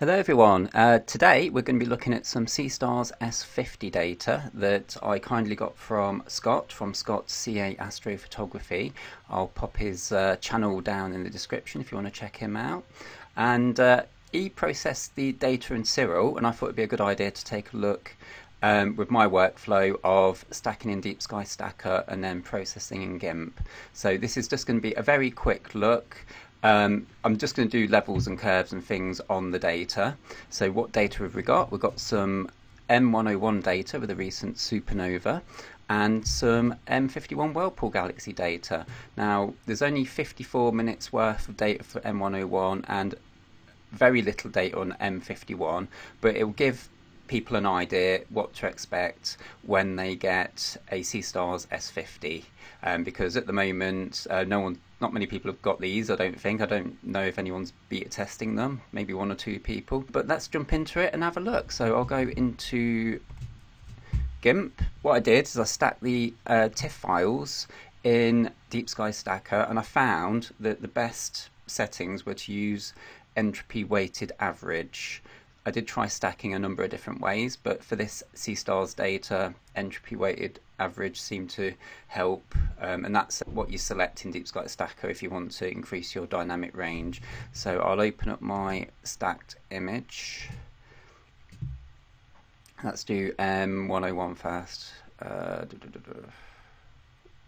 Hello everyone. Uh, today we're going to be looking at some Seestars S50 data that I kindly got from Scott from Scott's CA Astrophotography. I'll pop his uh, channel down in the description if you want to check him out. And uh, he processed the data in Siril and I thought it'd be a good idea to take a look um, with my workflow of stacking in Deep Sky Stacker and then processing in GIMP. So this is just going to be a very quick look. Um, I'm just going to do levels and curves and things on the data. So what data have we got? We've got some M101 data with a recent supernova and some M51 Whirlpool Galaxy data. Now, there's only 54 minutes worth of data for M101 and very little data on M51, but it will give people an idea what to expect when they get a Seestars S50. Um, because at the moment, uh, no one, not many people have got these. I don't think. I don't know if anyone's beta testing them. Maybe one or two people. But let's jump into it and have a look. So I'll go into GIMP. What I did is I stacked the uh, TIFF files in Deep Sky Stacker, and I found that the best settings were to use entropy weighted average. I did try stacking a number of different ways, but for this Seestars data, entropy weighted average seemed to help, um, and that's what you select in Deep Sky Stacker if you want to increase your dynamic range. So I'll open up my stacked image. Let's do M101 first. Uh,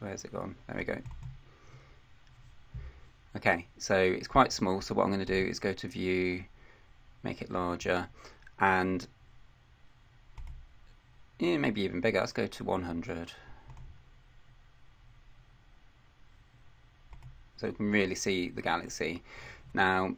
where's it gone? There we go. Okay, so it's quite small, so what I'm going to do is go to View, make it larger, and yeah, maybe even bigger. Let's go to 100. So you can really see the galaxy. Now,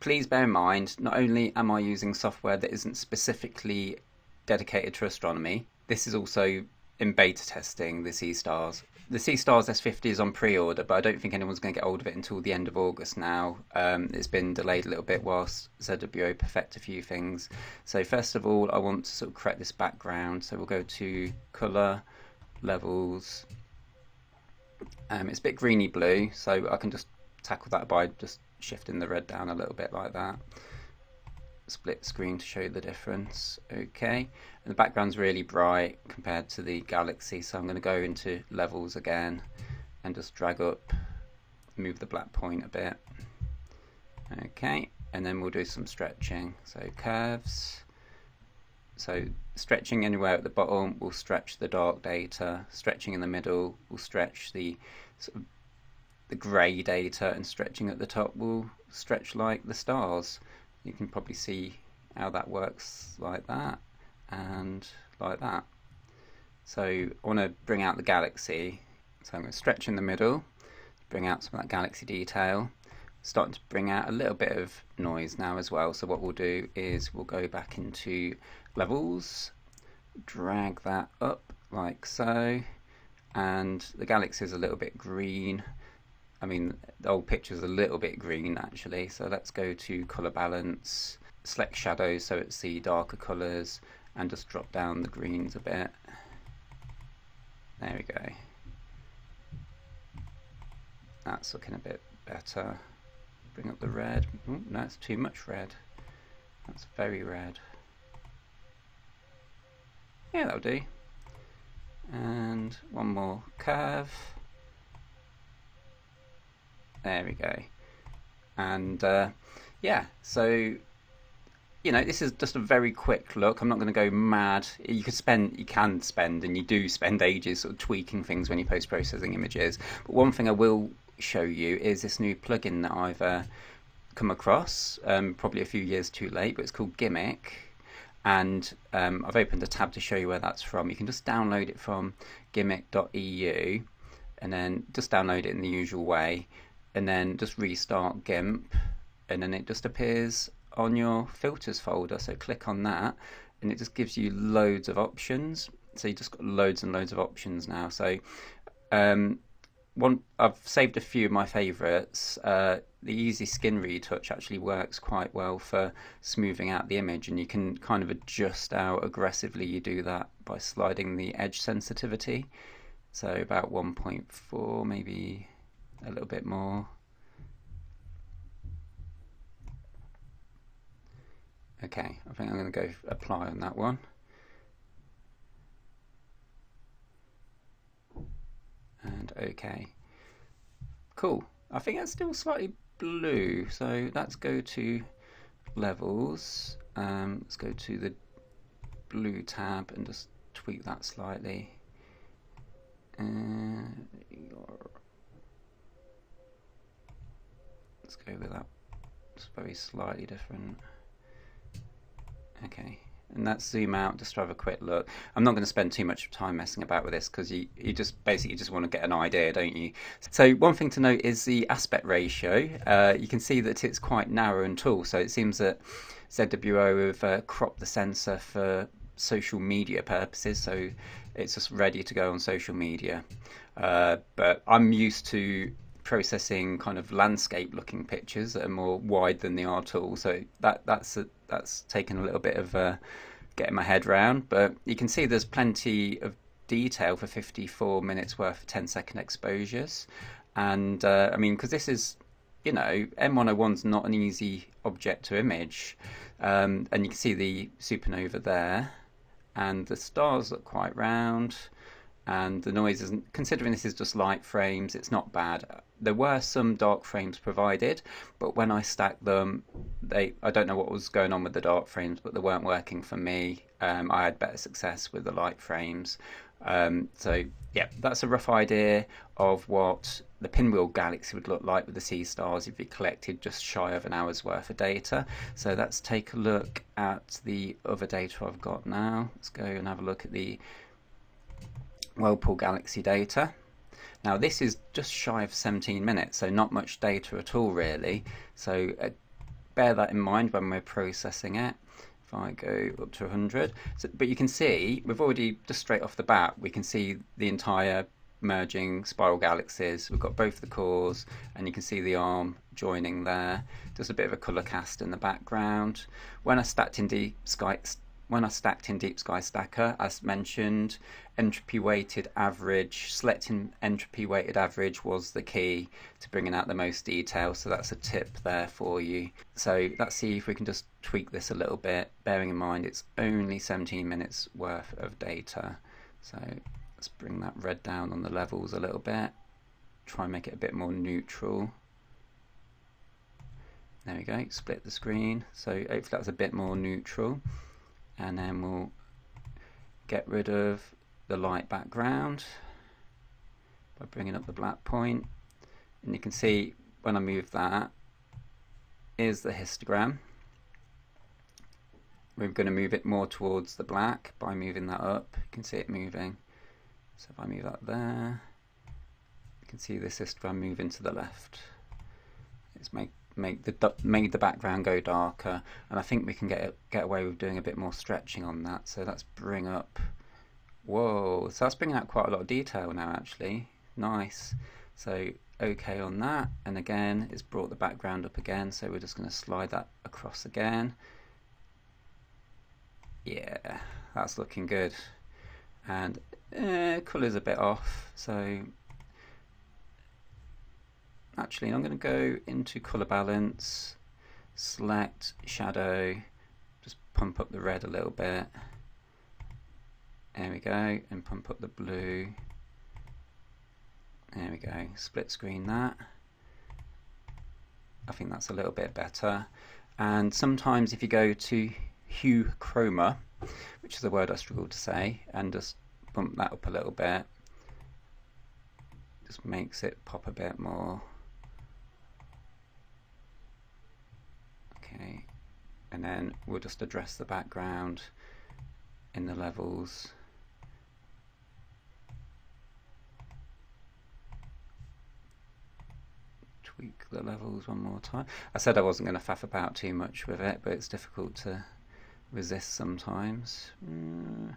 please bear in mind, not only am I using software that isn't specifically dedicated to astronomy, this is also in beta testing the Seestars. The Seestars S50 is on pre-order, but I don't think anyone's going to get hold of it until the end of August now. Um, it's been delayed a little bit whilst ZWO perfect a few things. So first of all, I want to sort of correct this background. So we'll go to Colour, Levels. Um, it's a bit greeny blue, so I can just tackle that by just shifting the red down a little bit like that split screen to show the difference. Okay, and the background's really bright compared to the Galaxy, so I'm going to go into levels again and just drag up, move the black point a bit. Okay, and then we'll do some stretching. So curves. So stretching anywhere at the bottom will stretch the dark data. Stretching in the middle will stretch the sort of the grey data, and stretching at the top will stretch like the stars you can probably see how that works like that and like that. So I want to bring out the galaxy. So I'm going to stretch in the middle, bring out some of that galaxy detail. Starting to bring out a little bit of noise now as well. So what we'll do is we'll go back into levels, drag that up like so, and the galaxy is a little bit green. I mean, the old picture's a little bit green actually, so let's go to colour balance, select shadows so it's the darker colours, and just drop down the greens a bit. There we go. That's looking a bit better. Bring up the red. Ooh, no, it's too much red. That's very red. Yeah, that'll do. And one more curve. There we go. And uh, yeah, so you know, this is just a very quick look. I'm not going to go mad. You could spend, you can spend, and you do spend ages sort of tweaking things when you post processing images. But one thing I will show you is this new plugin that I've uh, come across, um, probably a few years too late, but it's called G'MIC. And um, I've opened a tab to show you where that's from. You can just download it from gmic.eu and then just download it in the usual way and then just restart GIMP and then it just appears on your filters folder. So click on that and it just gives you loads of options. So you just got loads and loads of options now. So um, one I've saved a few of my favorites. Uh, the easy skin retouch actually works quite well for smoothing out the image and you can kind of adjust how aggressively you do that by sliding the edge sensitivity. So about 1.4 maybe a little bit more. Okay, I think I'm going to go apply on that one. And okay. Cool. I think that's still slightly blue, so let's go to levels. Um, let's go to the blue tab and just tweak that slightly. That. It's very slightly different. Okay, and that's zoom out just to have a quick look. I'm not going to spend too much time messing about with this because you, you just basically just want to get an idea, don't you? So one thing to note is the aspect ratio. Uh, you can see that it's quite narrow and tall, so it seems that ZWO have uh, cropped the sensor for social media purposes, so it's just ready to go on social media. Uh, but I'm used to processing kind of landscape looking pictures that are more wide than the R tool, so that that's a, that's taken a little bit of uh, getting my head round. But you can see there's plenty of detail for 54 minutes worth of 10 second exposures, and uh, I mean because this is you know M101's not an easy object to image, um, and you can see the supernova there. And the stars look quite round and the noise isn't considering this is just light frames it's not bad there were some dark frames provided but when i stacked them they i don't know what was going on with the dark frames but they weren't working for me um, i had better success with the light frames um, so yeah that's a rough idea of what the pinwheel galaxy would look like with the Seestars if you collected just shy of an hour's worth of data. So let's take a look at the other data I've got now. Let's go and have a look at the Whirlpool Galaxy data. Now this is just shy of 17 minutes, so not much data at all really. So uh, bear that in mind when we're processing it. If I go up to 100, so, but you can see we've already just straight off the bat we can see the entire merging spiral galaxies. We've got both the cores, and you can see the arm joining there. There's a bit of a color cast in the background. When I stacked in deep sky, when I stacked in Deep Sky Stacker, as mentioned, entropy weighted average, selecting entropy weighted average was the key to bringing out the most detail. So that's a tip there for you. So let's see if we can just tweak this a little bit, bearing in mind it's only 17 minutes worth of data. So Let's bring that red down on the levels a little bit. Try and make it a bit more neutral. There we go, split the screen. So hopefully that's a bit more neutral. And then we'll get rid of the light background by bringing up the black. And you can see when I move that is the histogram. We're going to move it more towards the black by moving that up. You can see it moving. So if I move that there, you can see this histogram moving to the left. It's make make the made the background go darker, and I think we can get get away with doing a bit more stretching on that. So let's bring up. Whoa! So that's bringing out quite a lot of detail now. Actually, nice. So okay on that, and again, it's brought the background up again. So we're just going to slide that across again. Yeah, that's looking good. And uh, colour's a bit off, so actually I'm going to go into colour balance, select shadow, just pump up the red a little bit. There we go, and pump up the blue. There we go, split screen that. I think that's a little bit better. And sometimes if you go to hue chroma, which is a word I struggle to say, and just bump that up a little bit just makes it pop a bit more okay and then we'll just address the background in the levels tweak the levels one more time I said I wasn't going to faff about too much with it but it's difficult to resist sometimes mm.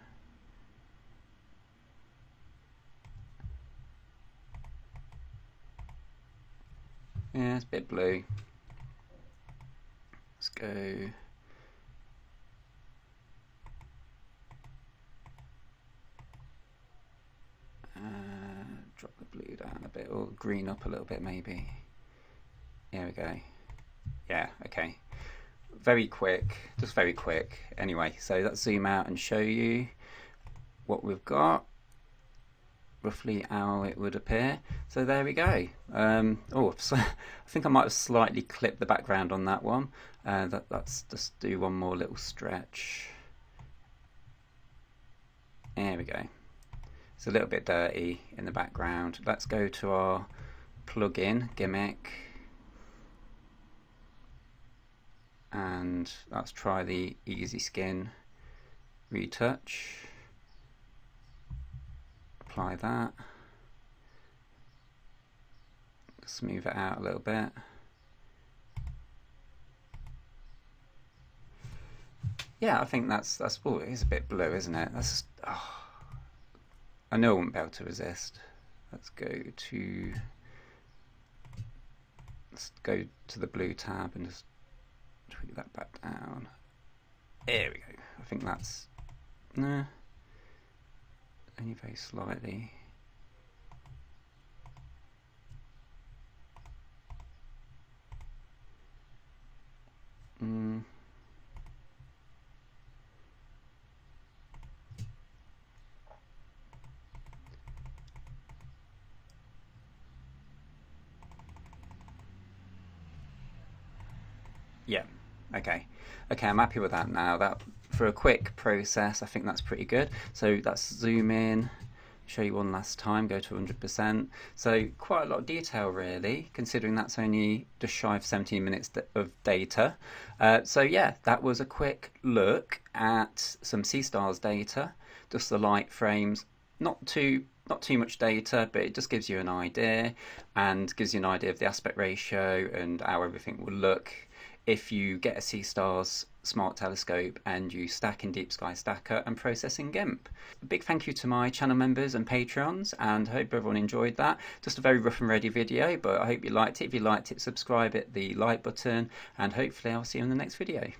Yeah, it's a bit blue. Let's go. Uh, drop the blue down a bit, or green up a little bit maybe. There we go. Yeah, okay. very quick, just very quick. Anyway, so let's zoom out and show you what we've got roughly how it would appear. So there we go. Um, oh, so I think I might have slightly clipped the background on that one. Uh, that, let's just do one more little stretch. There we go. It's a little bit dirty in the background. Let's go to our plugin G'MIC. And let's try the easy skin retouch. Apply that. Smooth it out a little bit. Yeah I think that's that's oh, it is a bit blue isn't it? That's oh, I know I won't be able to resist let's go to let's go to the blue tab and just tweak that back down. There we go. I think that's nah, only very slightly. Mm. Yeah. Okay. Okay, I'm happy with that now. That for a quick process, I think that's pretty good. So let's zoom in, show you one last time, go to 100%. So quite a lot of detail really, considering that's only just shy of 17 minutes of data. Uh, so yeah, that was a quick look at some Seestars data, just the light frames, not too not too much data, but it just gives you an idea and gives you an idea of the aspect ratio and how everything will look if you get a Seestars smart telescope and you stack in Deep Sky Stacker and process in GIMP. A big thank you to my channel members and patrons and I hope everyone enjoyed that. Just a very rough and ready video but I hope you liked it. If you liked it subscribe hit the like button and hopefully I'll see you in the next video.